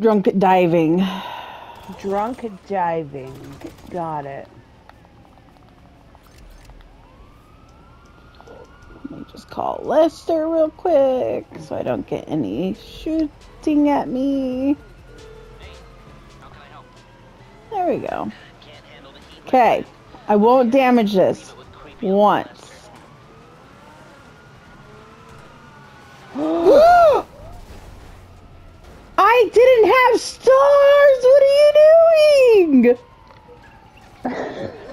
drunk diving. Drunk diving. Got it. Let me just call Lester real quick so I don't get any shooting at me. There we go. Okay. I won't damage this once. I didn't have stars! What are you doing?